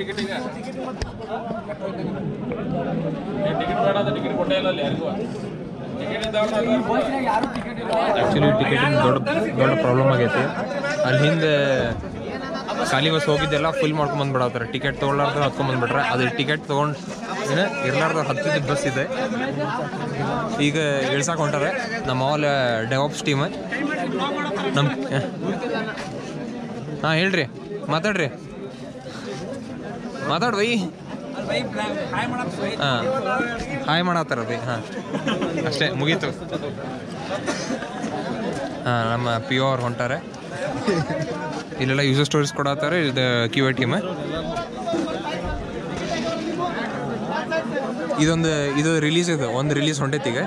Ticket ಈಗ ticket ಬೇಡ ticket ಅಲ್ಲಿ ಯಾರಿಗೂ. ಆ್ಯಕ್ಚುಲಿ ಟಿಕೆಟಿಂಗ್ ದೊಡ್ಡ ದೊಡ್ಡ ಪ್ರಾಬ್ಲಮ್ ಆಗೈತಿ. ಅಲ್ಲಿ ಹಿಂದೆ ಖಾಲಿ ಬಸ್ ಹೋಗಿದ್ದೆಲ್ಲ ಫುಲ್ ಮಾಡ್ಕೊಂಡು ಟಿಕೆಟ್ ತೊಗೊಳ್ಳಾರ್ದು ಹತ್ಕೊಂಡ್ ಬಂದ್ಬಿಟ್ರೆ. ಅದು ಟಿಕೆಟ್ ತೊಗೊಂಡು ಏನು ಇರ್ಲಾರ್ದ ಹತ್ತಿದ್ದು ಬಸ್ ಇದೆ. ಈಗ ಇಳ್ಸಕ್ಕೆ ಹೊಂಟಾರೆ ನಮ್ಮ ಆಲ್ ಡೆವಾಪ್ಸ್ ಟೀಮ್ ನಮ್ಮ ಹಾಂ, ಹೇಳ್ರಿ. ಮಾತಾಡ್ರಿ. ಮಾತಾಡ್ ಬೈ ಹಾಂ. ಹಾಯ್ ಮಾಡತ್ತಾರ ಬೈ ಹಾಂ. ಅಷ್ಟೇ, ಮುಗೀತು. ಹಾಂ, ನಮ್ಮ ಪಿ ಓ ಅವ್ರು ಹೊಂಟಾರೆ. ಇಲ್ಲೆಲ್ಲ ಯೂಸರ್ ಸ್ಟೋರೀಸ್ ಕೊಡತ್ತಾರೆ ಇದು ಕ್ಯೂ ಐ ಟೀಮ್ ಇದೊಂದು, ಇದು ರಿಲೀಸ್ ಇದೆ, ಒಂದು ರಿಲೀಸ್ ಹೊಂಟೈತಿ ಈಗ.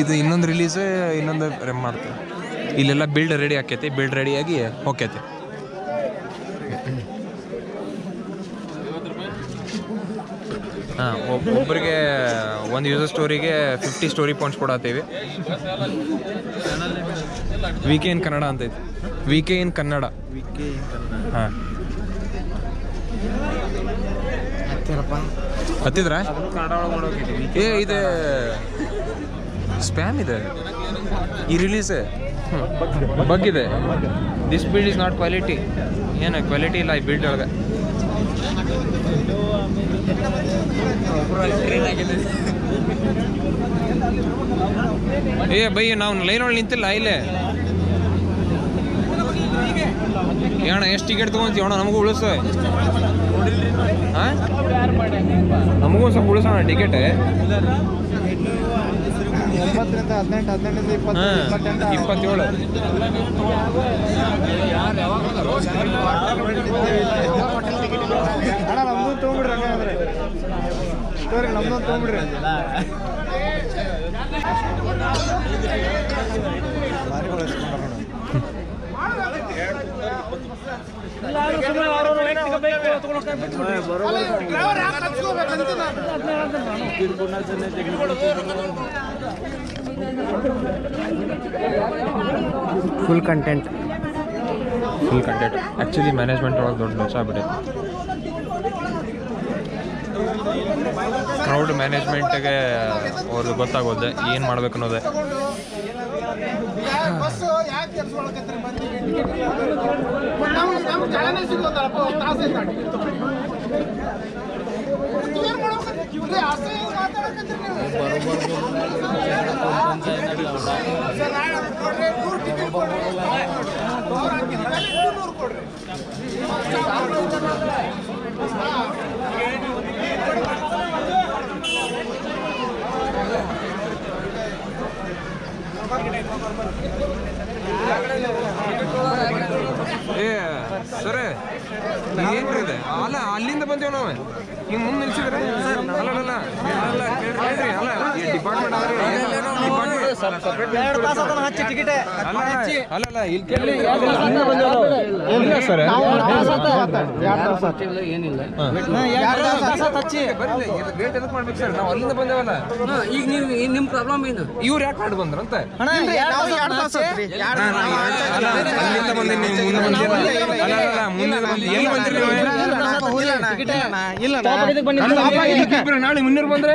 ಇದು ಇನ್ನೊಂದು ರಿಲೀಸ್ ಇನ್ನೊಂದು ರೆಮ್ ಮಾಡ್ತಾರೆ. ಇಲ್ಲೆಲ್ಲ ಬಿಲ್ಡ್ ರೆಡಿ ಆಕೈತಿ ಬಿಲ್ಡ್ ರೆಡಿಯಾಗಿ ಹೋಗ್ತೈತಿ ಹಾಂ ಒಬ್ಬರಿಗೆ ಒಂದು ಯೂಸರ್ ಸ್ಟೋರಿಗೆ ಫಿಫ್ಟಿ ಸ್ಟೋರಿ ಪಾಯಿಂಟ್ಸ್ ಕೊಡತ್ತೀವಿ ವಿ ಕೆ ಇನ್ ಕನ್ನಡ ಅಂತ ಐತಿ. ವಿ ಕೆ ಇನ್ ಕನ್ನಡ ಹಾಂ. ಹತ್ತಿದ್ರ? ಏ ಇದೆ ಸ್ಪ್ಯಾಮ್ ಇದೆ. ಈ ರಿಲೀಸ್ ಬಗ್ ಇದೆ. This build is not quality ಏನು ಕ್ವಾಲಿಟಿ ಇಲ್ಲ ಈ ಬಿಲ್ಡ್ ಒಳಗೆ. ಏ, ಬೈ, ನಾವು ಲೈನ್ ಒಳಗೆ ನಿಂತಿಲ್ಲ, ಇಲ್ಲೇ. ಏನ ಅಣ್ಣ ಎಷ್ಟು ಟಿಕೆಟ್ ತೊಗೊಂತೀವಿ? ಅಣ್ಣ, ನಮಗೂ ಉಳಿಸ. ನಮಗೂ ಸ್ವಲ್ಪ ಉಳಿಸೋಣ ಟಿಕೆಟ್ ಇಪ್ಪತ್ತೇಳು. ಅಣ್ಣ ನಮ್ದೊಂದು ತೊಗೊಂಬಿಡ್ರಿ ಹಂಗಾದ್ರೆ ಸ್ಟೋರಿ ನಮ್ದು ತೊಗೊಂಬಿಡ್ರಿ full content full content actually management ಒಳಗೆ ದೊಡ್ಡ ಲಕ್ಷ ಆಗ್ಬಿಟ್ಟೈತೆ ಕ್ರೌಡ್ ಮ್ಯಾನೇಜ್ಮೆಂಟ್ಗೆ ಅವ್ರದ್ದು ಗೊತ್ತಾಗೋದೆ ಏನು ಮಾಡ್ಬೇಕು ಅನ್ನೋದೇ. ಬಸ್ಸು ಯಾಕೆ ಕೆಲ್ಸೊಳಕತ್ರಿ ಮಂದಿ ನಾವು ನಮ್ಗೆ ಜಾಗನೇ ಸಿಗೋದಲ್ಲಪ್ಪ ಒಂದು ತಾಸು ಐತೆ ಏನ್ ಮಾಡ್ಬೇಕಂತ ಇವ್ರೇ ಅಸಹ್ಯ ಮಾತಾಡಕತ್ತೀರಿ ನೀವು ಸರ್, ನಾಳೆ ಅದು ಕೊಡ್ರಿ, ನೂರು ಟಿಕೆಟ್ ಕೊಡ್ರಿ. ನೂರು ಹಾಕಿದ್ರೆ ಇನ್ನೂರು ಕೊಡ್ರಿ ಏ ಸರ್ ಏನ್ರಿ ಇದೆ ಅಲ್ಲ ಅಲ್ಲಿಂದ ಬಂದೇವ್ ನಾವು ಹಿಂಗೆ ಮುಂದೆ ನಿಲ್ಸಿದ್ರೆ ಅಲ್ಲ ಅಲ್ಲ ಅಲ್ಲ ಕೇಳ್ರಿ ಅಲ್ಲ ಡಿಪಾರ್ಟ್ಮೆಂಟ್ ಹಚ್ಚಿ ಟಿಕೆಟ್ ಅಲ್ಲ ಅಲ್ಲ ಅಲ್ಲ ಇಲ್ಲಿ ಇಲ್ಲ ಸರ್ ಬರ್ಲಿ ವೇಟ್ ಎದಕ್ಕೆ ಮಾಡ್ಬೇಕು ಸರ್ ನಾವು ಅಲ್ಲಿಂದ ಬಂದೇವಲ್ಲ ಈಗ ನೀವು ನಿಮ್ಮ ಪ್ರಾಬ್ಲಮ್ ಏನು ಇವ್ರು ಯಾಕೆ ಮಾಡಿ ಬಂದ್ರಂತೆ ಎರಡು ತಾಸು ಆತ್ರಿ. ಎರಡು ಅಲ್ಲ ಅಲ್ಲಿಂದ ಬಂದೆ ಮುಂದೆ ಬಂದಿಲ್ಲ ಅಲ್ಲ ಅಲ್ಲ ಮುಂದೆ ಬಂದು ಎಲ್ಲಿ ಬಂದ್ರಿ ನೀವು ನಾಳೆ ಮುನ್ನೂರು ಬಂದ್ರೆ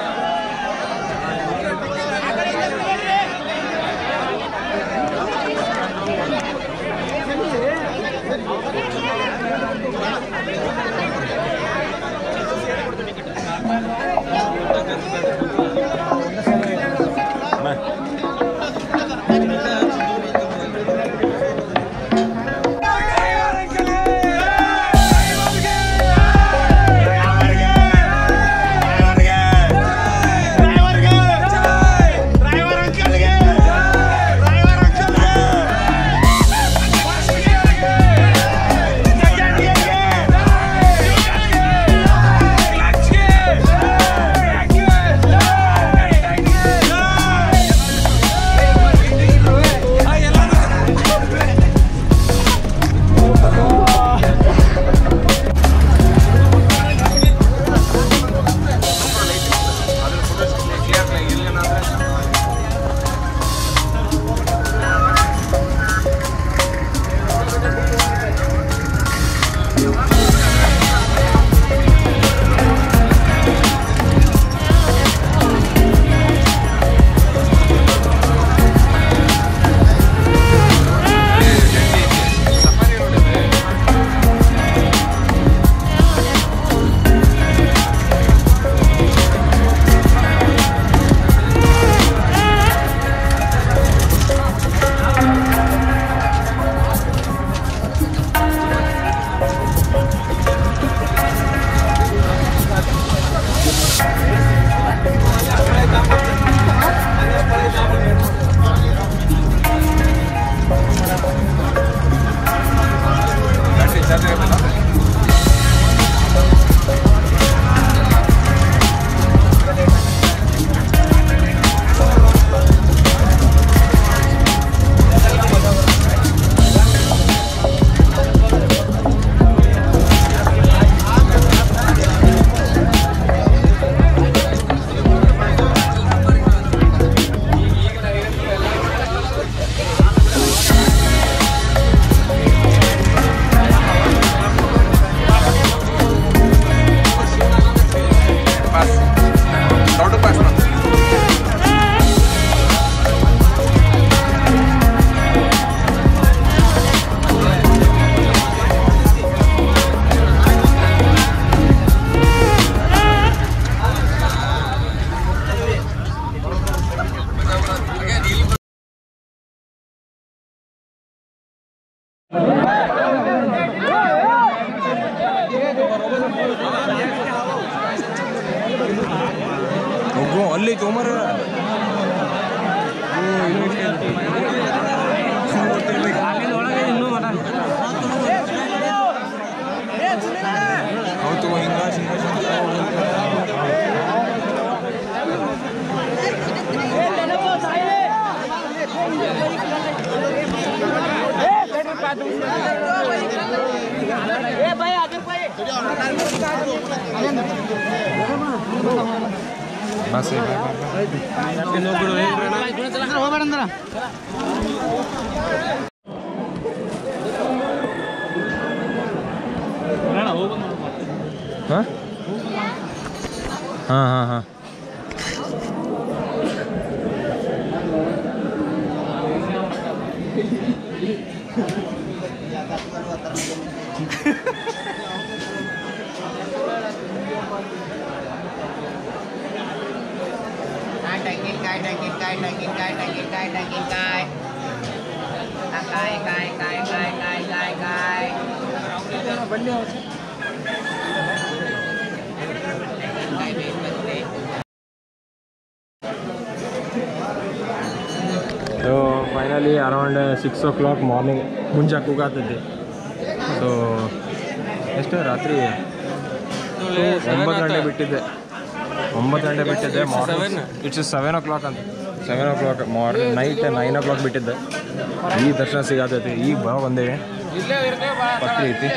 बस हाँ हाँ हाँ हाँ finally around six o'clock morning ಮುಂಜಾನೆ ಕೂಗಾತೈತಿ ಸೊ ಎಷ್ಟು ರಾತ್ರಿ ಒಂಬತ್ತು ಗಂಟೆ ಬಿಟ್ಟಿದ್ದೆ. ಒಂಬತ್ತು ಗಂಟೆ ಬಿಟ್ಟಿದ್ದೆ morning it's seven o'clock ಅಂತ. Seven o'clock morning night nine o'clock ಬಿಟ್ಟಿದ್ದೆ. ಈ ದರ್ಶನ ಸಿಗತೈತಿ. ಈಗ ಬಾ ಬಂದೇವೆ ಪತ್ರಿ ಐತಿ.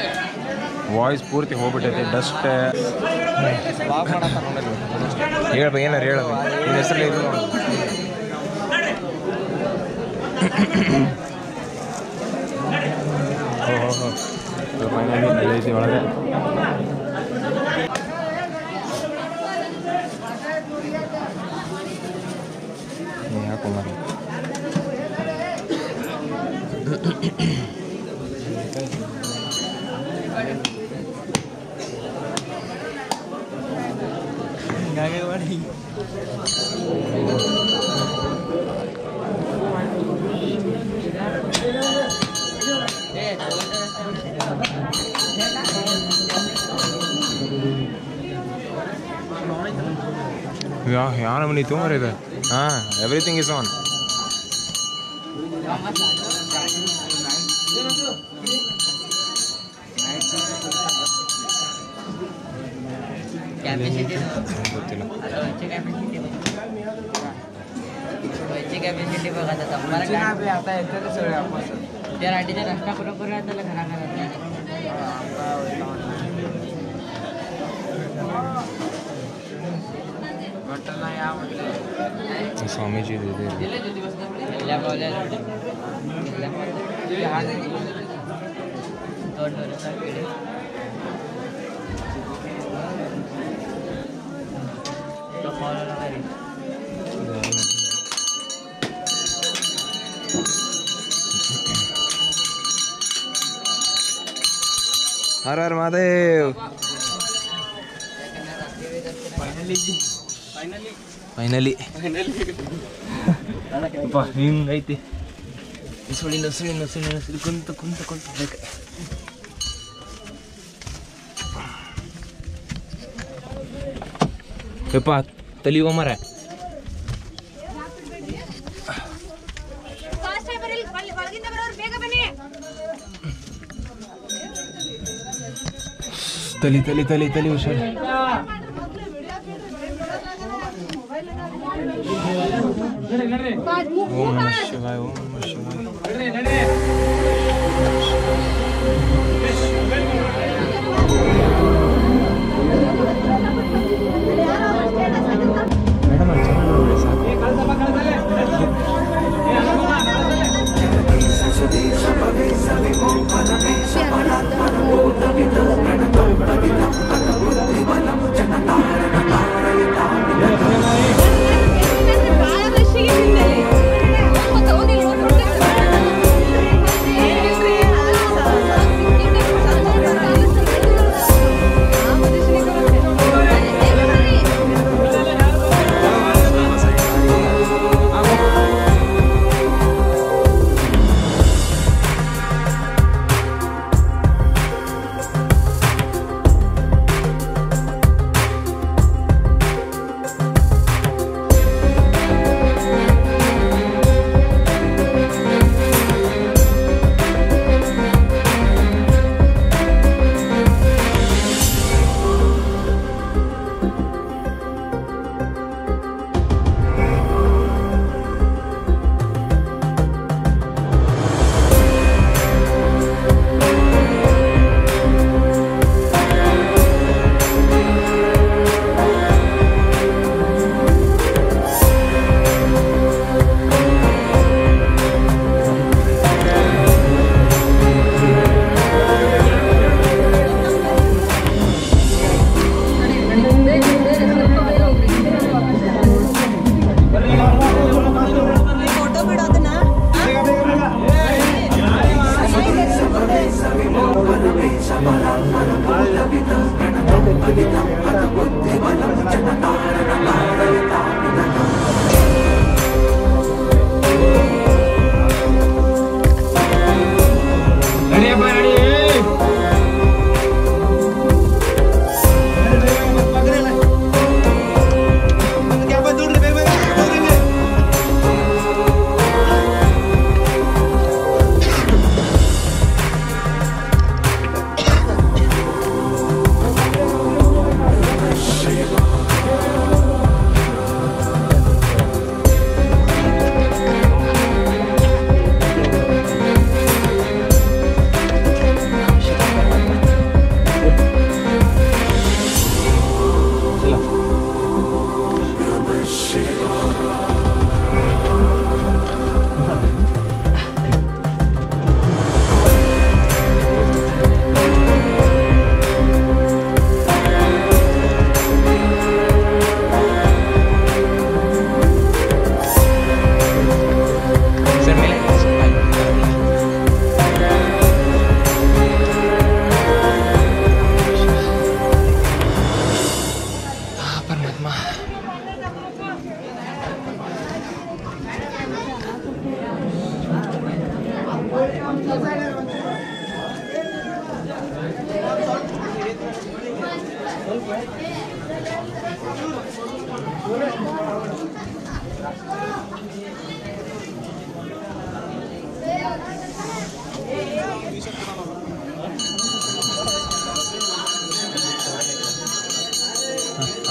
ವಾಯ್ಸ್ ಪೂರ್ತಿ ಹೋಗ್ಬಿಟ್ಟೈತಿ. ಡಸ್ಟ್ ಹೇಳ್ಬೇಕು ಏನಾರು ಹೇಳೋದು ನಿನ್ನ ಹೆಸರಲ್ಲಿ ಇದು ಓಹೋ ಹೋ ಫೈನಲಿ ಐತಿ ಒಳಗೆ ನೀ ಹಾಕು ಮಾರಿ ಯಾ ಯಾವ Yeah, yeah, many tumor either. Ah, everything is on. त्या राटीचा रस्ता बरोबर आहे त्याला घरा घरात स्वामीजी देते हात ಹರ ಹರ ಮಹಾದೇವ್. ಫೈನಲಿ ಅಪ್ಪ ಹಿಂಗೈತಿ ಸುಳಿ ನಸುಳಿ ನಸುಳಿ ನಸುಳಿ ಕುಂತ ಕುಂತ ಕುಂತ ಬೇಕು. ಯಪ್ಪ ತಲಿ ಮರ ತಲಿ ತಲಿ ತಲಿ ತಲಿ ಹುಷಾರು ಓಂ ನಮ ಶಿವಾಯ ಓಂ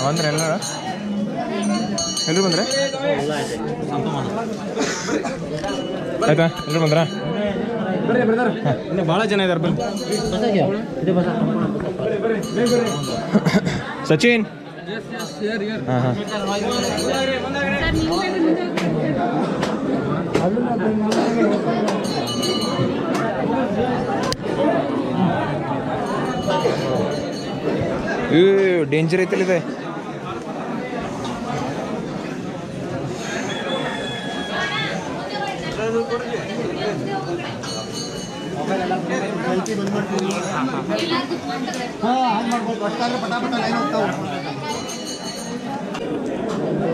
ಅವಂದ್ರೆ ಎಲ್ಲ ಎಲ್ಲರೂ ಬಂದ್ರೆ? ಆಯ್ತಾ ಎಲ್ಲರೂ ಬಂದ್ರ? ಇನ್ನು ಭಾಳ ಜನ ಇದಾರೆ ಬನ್ನಿ. ಸಚಿನ್? ಹಾಂ ಹಾಂ. ಡೇಂಜರ್ ಐತಲ್ಲ ಇದೆ.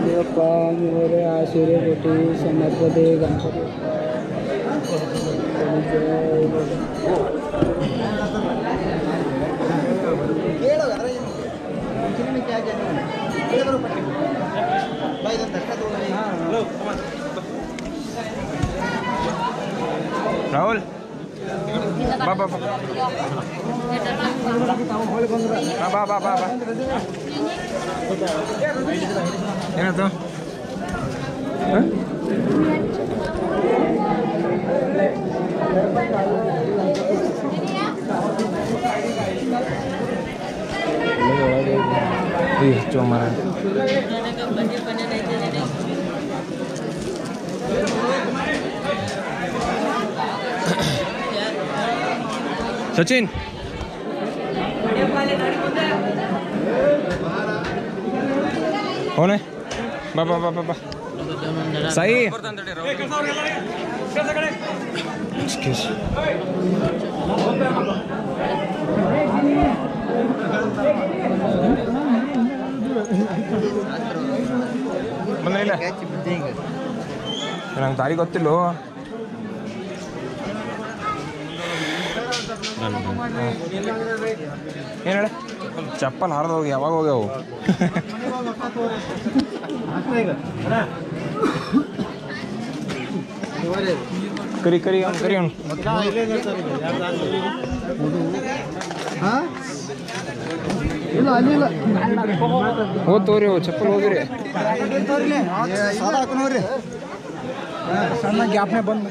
ದೇವಪ್ಪ ಮೂರೇ ಆಸೂರ್ಯ ಕೋಟಿ ಸಮರ್ಪದೆ ಗಣಪತಿ ರಾಹುಲ್ ಬಾ ಬಾ ಬಾ ಹಾ, ಬಾ ಬಾ ಬಾ ಬಾ ಏನಾಯ್ತು ಹ? ಏ ಚೋಮಾರ ಸಚಿನ್ ಹೋನೆ ಬಾ ಬಾ ಬಾ ಬಾ ಬಾ ಸಾಯಿ Excuse. ಬಂದ್ರಿಲ್ಲ ನಂಗೆ ದಾರಿ ಗೊತ್ತಿಲ್ಲ ಏನು ಹೇಳ? ಚಪ್ಪಲ್ ಹಾರದ ಹೋಗಿ, ಯಾವಾಗ ಹೋಗ್ಯಾವು? ಕರಿ ಕರಿ ಕರಿ ಅವ್ನು ಹೋದ್ ತೋರಿ ಓ ಚಪ್ಪಲ್ ಹೋಗಿರಿ. ಸಣ್ಣ ಗ್ಯಾಪ್ನೇ ಬಂದು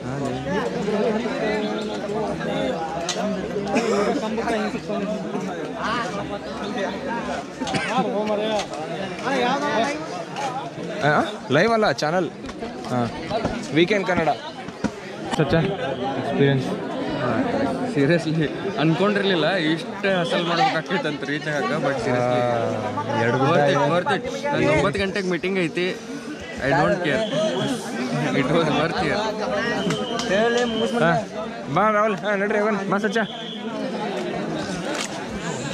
ಲೈವ್ ಅಲ್ಲ ಚಾನಲ್ ಹಾಂ ವೀಕೆಂಡ್ ಕನ್ನಡ ಸಚ್ಚ ಎಕ್ಸ್ಪೀರಿಯನ್ಸ್ ಸೀರಿಯಸ್ಲಿ ಅನ್ಕೊಂಡಿರ್ಲಿಲ್ಲ ಇಷ್ಟ ಅಸಲ್ ಮಾಡ್ಬೇಕಾಗ್ತೈತೆ ಅಂತ ರೀಚ್ ಆಗಕ್ಕೆ ಬಟ್ ಎರಡು ಗುಡ್ಡ ವರ್ತ್ ಇಟ್ ಇದೆ. ವರ್ತ್ ಇಟ್ ನಂದು ಒಂಬತ್ತು ಗಂಟೆಗೆ ಮೀಟಿಂಗ್ ಐತಿ. I don't care it was worth year ಹಾ. ಬಾ ರಾಹುಲ್. ಹಾಂ ನಡ್ರಿ ಹೋಗೋಣ ಬಾ ಸಚ್ಚ.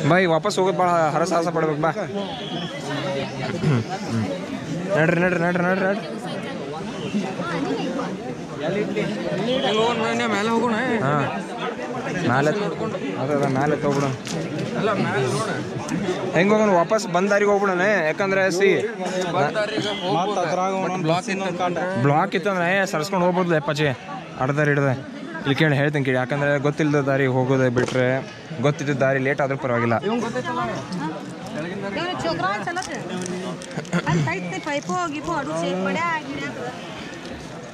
ಬಾ ಈಗ ವಾಪಸ್ ಹೋಗೋದು ಭಾಳ ಹರಸಾಹಸ ಪಡ್ಬೇಕು ಬಾ. ನಡ್ರಿ ನಡ್ರಿ ನಡ್ರಿ ನಡ್ರಿ ನಡ್ರಿ. ಮೇಲೆ ಹೋಗೋಣ ಹಾಂ. ಮ್ಯಾಲೆ ಅದ ಅದ ಮ್ಯಾಲೆ ತೊಗೊಬಿಡೋಣ ಅಲ್ಲ ಮೇಲೆ ನೋಡ ಹೆಂಗೆ ಹೋಗೋಣ? ವಾಪಸ್ ಬಂದ್ ದಾರಿಗೆ ಹೋಗ್ಬಿಡೋಣ ಯಾಕಂದ್ರೆ ಸಿ ಬ್ಲಾಕ್ ಇತ್ತು. ಬ್ಲಾಕ್ ಇತ್ತಂದ್ರೆ ಸರ್ಸ್ಕೊಂಡು ಹೋಗ್ಬೋದು ಎಪ್ಪಚ್ಚಿ ಅಡ್ದಾರಿ ಹಿಡ್ದೆ ಇಲ್ಲಿ ಕೇಳಿ ಹೇಳ್ತೇನೆ ಕೇಳಿ. ಯಾಕಂದರೆ ಗೊತ್ತಿಲ್ಲದ ದಾರಿ ಹೋಗೋದೇ ಬಿಟ್ಟರೆ ಗೊತ್ತಿದ್ದ ದಾರಿ ಲೇಟ್ ಆದರೂ ಪರವಾಗಿಲ್ಲ.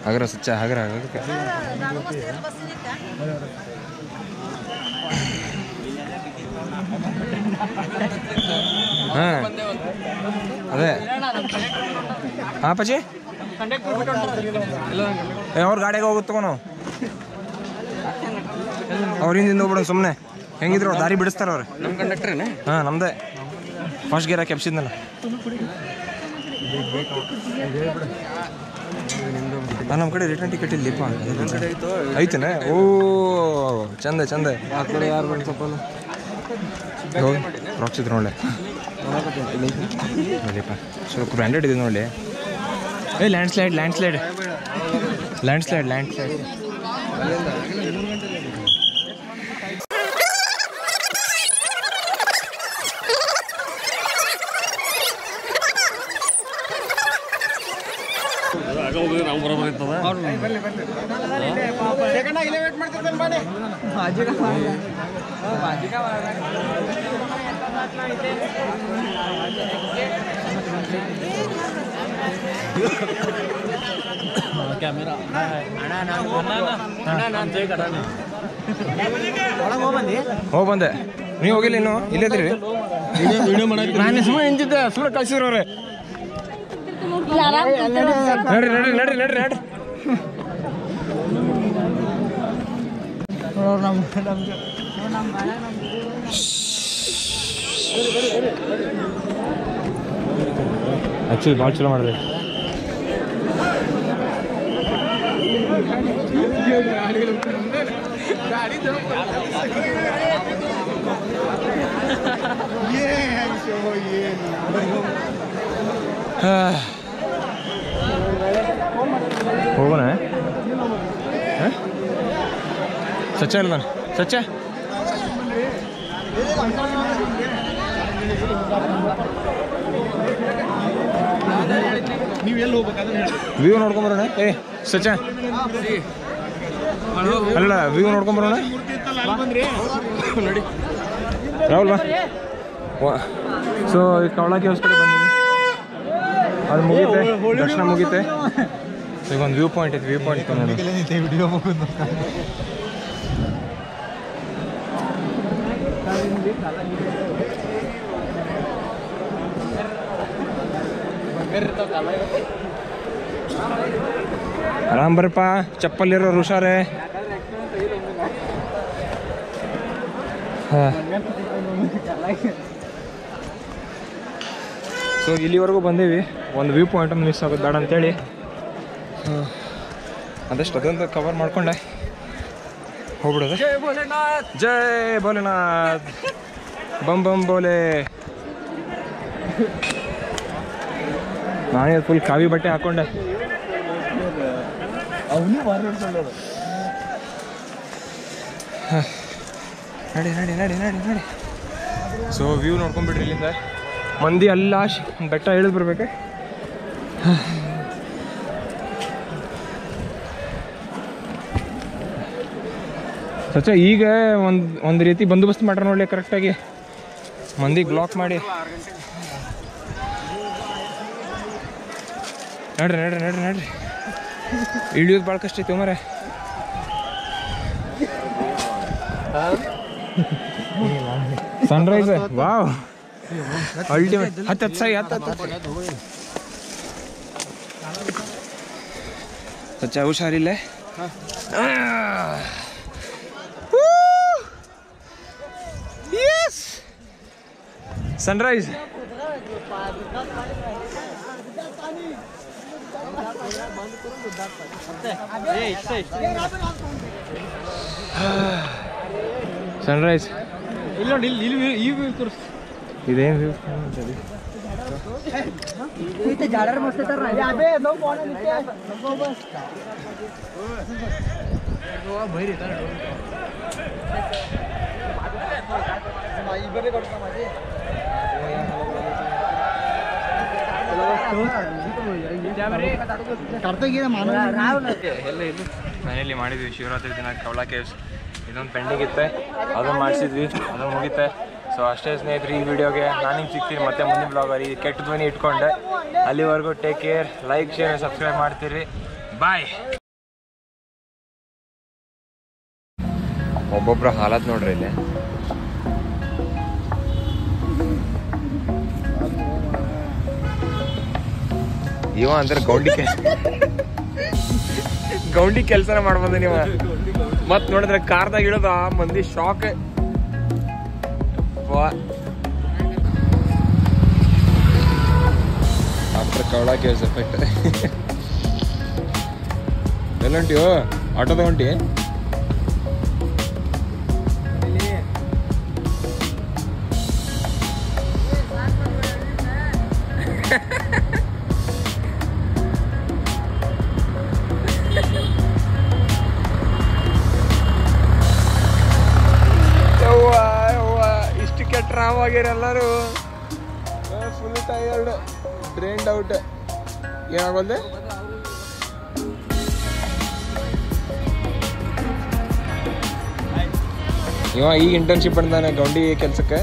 ಹಗರ ಸುಚ್ಚ ಹಗರ ಹಾಂ. ಅದೇ. ಹಾಂ ಪಜಿ ಅವ್ರ ಗಾಡಿಯಾಗ ಹೋಗುತ್ತೆ ನಾವು. ಅವ್ರ ಹಿಂದಿಂದ ಹೋಗ್ಬಿಡೋಣ ಸುಮ್ಮನೆ ಹೆಂಗಿದ್ರು ಅವ್ರು ದಾರಿ ಬಿಡಿಸ್ತಾರ ಅವ್ರು. ನಮ್ಮ ಕಂಡಕ್ಟ್ರೇನೆ? ಹಾಂ ನಮ್ದೇ. ಫಸ್ಟ್ ಗೇರ ಕೆಪ್ಸಿದ್ನಲ್ಲ ನಮ್ಮ ಕಡೆ ರಿಟರ್ನ್ ಟಿಕೆಟ್ ಇಲ್ಲಿಪ್ಪ ಐತನೇ? ಓ ಚಂದ ಚಂದ. ಆ ಕಡೆ ಯಾರು ರಾಕ್ಸಿದ್ರು ನೋಡ್ಲೆ. ನೋಡಿಪ್ಪ ಸ್ವಲ್ಪ ಬ್ರ್ಯಾಂಡೆಡ್ ಇದೆ ನೋಡ್ಲಿ. ಏ landslide landslide landslide landslide ಮಾಡ್ತಿರ್ತಾನೆ ಬಾಡಿ ಹೋಗಿ ಬಂದೆ ನೀವು ಹೋಗಿಲ್ಲ ಇನ್ನು? ಇಲ್ಲೇ ಇದ್ರಿ ನಾನು ಸುಮ್ಮನೆ ನಿಂತಿದ್ದೆ ಸುಮ್ಮನೆ ಕಳ್ಸಿದ್ರು ನಡ್ರಿ ನಡ್ರಿ ನಡ್ರಿ ನಡ್ರಿ ನಡ್ರಿ. ನಡ್ರಿ ಆ್ಯಕ್ಚುಲಿ ಭಾಳ ಚಲೋ ಮಾಡಿದೆ ಹೋಗೋಣ ಸಚ್ಚ ಇಲ್ಲ ನಾನು ಸಚ್ಚ ವ್ಯೂ ನೋಡ್ಕೊಂಬರೋಣ ಏ ಸಚ್ಚ. ಅಲ್ಲ ವ್ಯೂ ನೋಡ್ಕೊಂಬರೋಣ ರಾಹುಲ್ ಬಾ. ಸೊ ಈ ಕವಳ ಕೇವ್ಸ್ ಕಡೆ ಬಂದಿವಿ ಅದು ಮುಗೀತೆ ದರ್ಶನ ಮುಗೀತೆ. ಈಗ ಒಂದು ವ್ಯೂ ಪಾಯಿಂಟ್ ಐತೆ ವ್ಯೂ ಪಾಯಿಂಟ್ ನೋಡಿ ಆರಾಮ್ ಬರ್ರಪ್ಪ ಚಪ್ಪಲಿರೋರು ಹುಷಾರೇ ಸೊ ಇಲ್ಲಿವರೆಗೂ ಬಂದೀವಿ. ಒಂದು ವ್ಯೂ ಪಾಯಿಂಟ್ ಮಿಸ್ ಆಗೋದು ಬೇಡ ಅಂತೇಳಿ. ಅದಷ್ಟು ಅದೊಂದು ಕವರ್ ಮಾಡ್ಕೊಂಡೆ. ಹೋಗ್ಬಿಡೋದು? ಜೈ ಭೋಲೆನಾಥ್. ಬಂ ಬಂ ಬೋಲೆ. ನಾನೇ ಫುಲ್ ಕಾವಿ ಬಟ್ಟೆ ಹಾಕೊಂಡೆ. ನಡಿ ನಡಿ ನಡಿ ನಡಿ ನಡಿ. ಸೊ ವ್ಯೂ ನೋಡ್ಕೊಂಡ್ಬಿಡ್ರಿ ಇಲ್ಲಿಂದ. ಮಂದಿ ಎಲ್ಲ ಶ್- ಬೆಟ್ಟ ಇಳಿದು ಬರ್ಬೇಕು ಸಚ್ಚ ಈಗ ಒಂದು ಒಂದು ರೀತಿ ಬಂದೋಬಸ್ತ್ ಮಾಡ್ರೆ ನೋಡಲಿ ಕರೆಕ್ಟಾಗಿ ಮಂದಿ ಬ್ಲಾಕ್ ಮಾಡಿ. ನೋಡ್ರಿ ನೋಡ್ರಿ ನೋಡ್ರಿ ನೋಡ್ರಿ. ಇಳಿಯೋದು ಭಾಳ ಕಷ್ಟ ಐತೆ ಮರೆ ಸನ್ರೈಸ್ ವಾವ್ ಅಲ್ಟಿಮೇಟ್ ಹತ್ತು ಹತ್ತು ಸಾಯಿ ಹತ್ತು ಹತ್ತು ಸಚ್ಚ ಹುಷಾರಿಲ್ಲೇ. ಸನ್ರೈಸ್ ಸನ್ರೈಸ್ ಇಲ್ಲಿ ನೋಡಿ ಇಲ್ಲಿ ಇಲ್ಲಿ ಈ ವ್ಯೂ ತೋರಿಸ್ ಇದೇನು ವ್ಯೂ ಅದೇ ನೋ ಬಾಣ ಮನೆಯಲ್ಲಿ ಮಾಡಿದ್ವಿ ಶಿವರಾತ್ರಿ ದಿನ ಕವಳ ಕೇವ್ಸ್. ಇದೊಂದು ಪೆಂಡಿಂಗ್ ಇತ್ತೆ ಅದನ್ನು ಮಾಡಿಸಿದ್ವಿ ಅದನ್ನು ಮುಗಿತೆ. ಸೊ ಅಷ್ಟೇ ಸ್ನೇಹಿತರೆ ಈ ವಿಡಿಯೋಗೆ ನಾನು ಹಿಂಗೆ ಸಿಗ್ತೀನಿ. ಮತ್ತೆ ಮುಂದಿನ ಬ್ಲಾಗಲ್ಲಿ ಕೆಟ್ಟ ಧ್ವನಿ ಇಟ್ಕೊಂಡೆ. ಅಲ್ಲಿವರೆಗೂ take care like share subscribe ಮಾಡ್ತೀರಿ. ಬಾಯ್ ಒಬ್ಬೊಬ್ಬರ ಹಾಲತ್ ನೋಡ್ರಿ ಇಲ್ಲಿ. ಇವ ಅಂದ್ರೆ ಗೌಂಡಿ ಗೌಂಡಿ ಕೆಲಸನ ಮಾಡ್ಬೋದು ನೀವ. ಮತ್ ನೋಡಿದ್ರೆ ಕಾರ್ದಾಗ ಇಳದ ಮಂದಿ ಶಾಕ್ ಕೇಸ್ ಎಫೆಕ್ಟ್ ಎಲ್ಲಂಟಿಯೋ ಆಟೋದ ಹೊಂಟಿ ಫುಲ್ ಟಯರ್ಡ್ ಡ್ರೈನ್ಡ್ ಔಟ್ ಏನಾಗೋದೆ? ಇವ ಈ ಇಂಟರ್ನ್ಶಿಪ್ ಬಂದಾನೆ ಗೌಂಡಿ ಕೆಲ್ಸಕ್ಕೆ.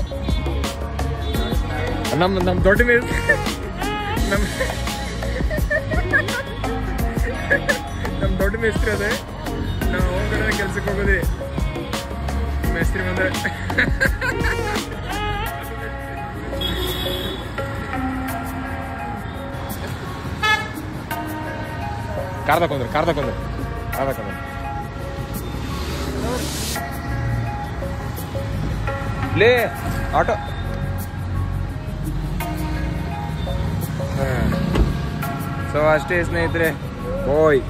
ನಮ್ಮ ನಮ್ಮ ದೊಡ್ಡ ಮೇಲೆ ನಮ್ಮ ನಮ್ಮ ದೊಡ್ಡ ಮೇಸ್ತ್ರಿ ಅದೇ. ನಾವು ಹೋಗೋಣ ಕೆಲ್ಸಕ್ಕೆ ಹೋಗೋದೇ. ಮೇಸ್ತ್ರಿ ಬಂದ್ರೆ. ಕಾರ್ ಕೊಂದ್ರೆ ಕಾರ್ ಕೊಂದ್ರೆ ಕಾರ್ ಕೊಂದ್ರೆ ಲೇ ಆಟೋ. ಸೊ ಅಷ್ಟೇ ಸ್ನೇಹಿತರೆ. ಓಯ್